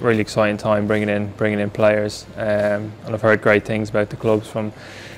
really exciting time bringing in bringing in players, um, and I've heard great things about the clubs from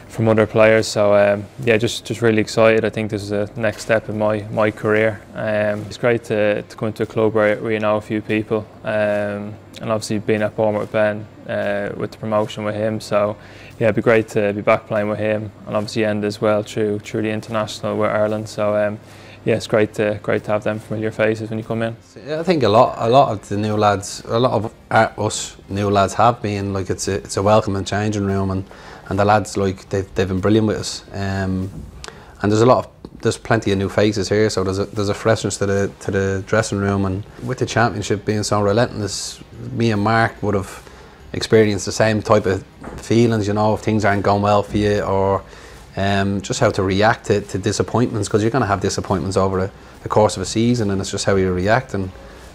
from other players. So um, yeah, just just really excited. I think this is a next step in my my career. Um, it's great to, to go into a club where, where you know a few people, um, and obviously being at Bournemouth with Ben uh, with the promotion with him. So yeah, it'd be great to be back playing with him, and obviously Enda as well through through the international with Ireland. So. Yeah, it's great to great to have them familiar faces when you come in. I think a lot a lot of the new lads, a lot of us new lads have been like it's a it's a welcoming changing room and and the lads like they've, they've been brilliant with us. Um, and there's a lot of there's plenty of new faces here, so there's a there's a freshness to the to the dressing room, and with the championship being so relentless, me and Mark would have experienced the same type of feelings, you know, if things aren't going well for you, or um, just how to react to, to disappointments, because you're going to have disappointments over the, the course of a season, and it's just how you react. And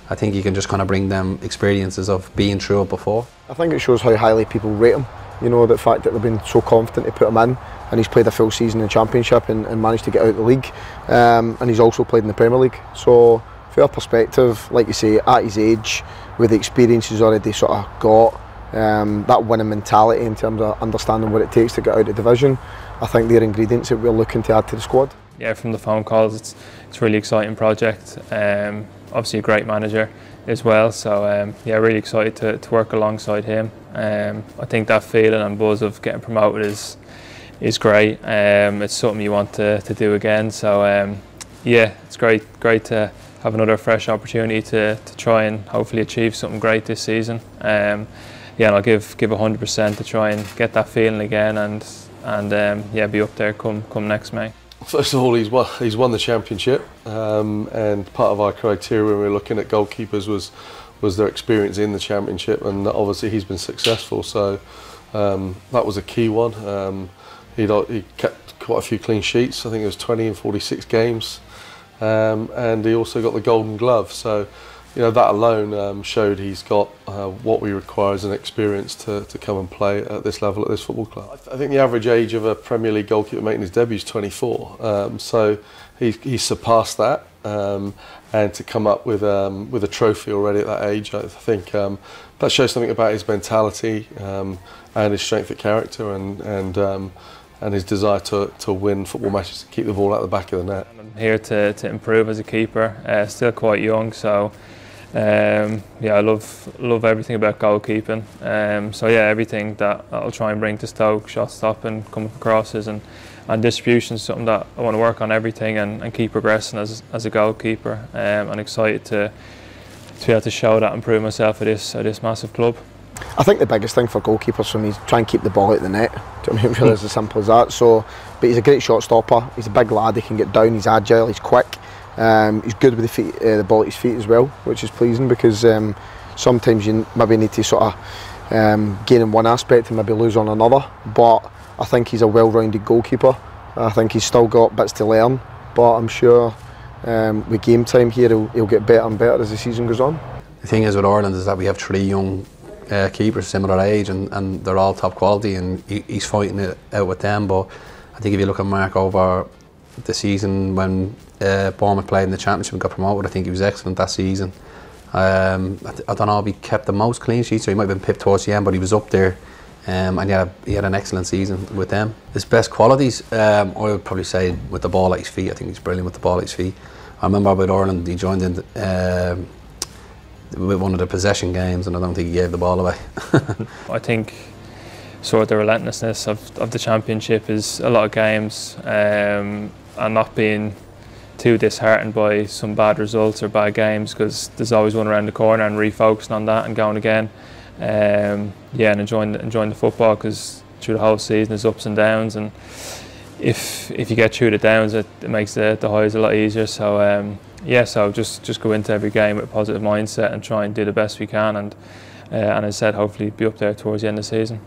I think you can just kind of bring them experiences of being through it before. I think it shows how highly people rate him you know, the fact that they've been so confident to put him in and he's played a full season in the Championship and, and managed to get out of the league um, and he's also played in the Premier League. So, our perspective, like you say, at his age, with the experience he's already sort of got, um, that winning mentality in terms of understanding what it takes to get out of division, I think they're ingredients that we're looking to add to the squad. Yeah, from the phone calls, it's it's a really exciting project. Um, obviously, a great manager as well. So um, yeah, really excited to, to work alongside him. Um, I think that feeling and buzz of getting promoted is is great. Um, it's something you want to, to do again. So um, yeah, it's great great to have another fresh opportunity to, to try and hopefully achieve something great this season. Yeah, and I'll give give 100% to try and get that feeling again and and um, yeah, be up there come come next May. First of all, he's won, he's won the championship, um, and part of our criteria when we were looking at goalkeepers was was their experience in the championship, and obviously he's been successful. So um, that was a key one. Um, he he kept quite a few clean sheets. I think it was 20 and 46 games, um, and he also got the Golden Glove. So you know that alone um, showed he's got uh, what we require as an experience to, to come and play at this level at this football club. I, th I think the average age of a Premier League goalkeeper making his debut is 24, um, so he's, he's surpassed that. Um, and to come up with um, with a trophy already at that age, I think um, that shows something about his mentality um, and his strength of character and and um, and his desire to, to win football matches and keep the ball out the back of the net. I'm here to, to improve as a keeper, uh, still quite young, so um, yeah, I love love everything about goalkeeping. Um, so yeah, everything that I'll try and bring to Stoke, shot stopping, coming crosses, and and distribution is something that I want to work on everything and, and keep progressing as as a goalkeeper. Um, I'm excited to to be able to show that and prove myself at this at this massive club. I think the biggest thing for goalkeepers for me is try and keep the ball out the net. Do you know I mean? Really, as simple as that. So, but he's a great shot stopper. He's a big lad. He can get down. He's agile. He's quick. Um, he's good with the feet, uh, the ball at his feet as well, which is pleasing because um, sometimes you maybe need to sort of um, gain in one aspect and maybe lose on another. But I think he's a well-rounded goalkeeper. I think he's still got bits to learn, but I'm sure um, with game time here he'll, he'll, get better and better as the season goes on. The thing is with Ireland is that we have three young uh, keepers similar age and, and they're all top quality and he, he's fighting it out with them. But I think if you look at Mark over the season when uh, Bournemouth played in the Championship and got promoted. I think he was excellent that season. Um, I, I, don't know if he kept the most clean sheets, so he might have been pipped towards the end, but he was up there. Um, and he had, a, he had an excellent season with them. His best qualities, um, I would probably say with the ball at his feet. I think he's brilliant with the ball at his feet. I remember with Ireland, he joined in um, with one of the possession games, and I don't think he gave the ball away. I think sort of the relentlessness of, of the championship is a lot of games um, and not being too disheartened by some bad results or bad games because there's always one around the corner and refocusing on that and going again. Um, yeah, and enjoying enjoying the football because through the whole season there's ups and downs, and if if you get through the downs, it, it makes the, the highs a lot easier. So um, yeah, so just just go into every game with a positive mindset and try and do the best we can, and uh, and as I said, hopefully be up there towards the end of the season.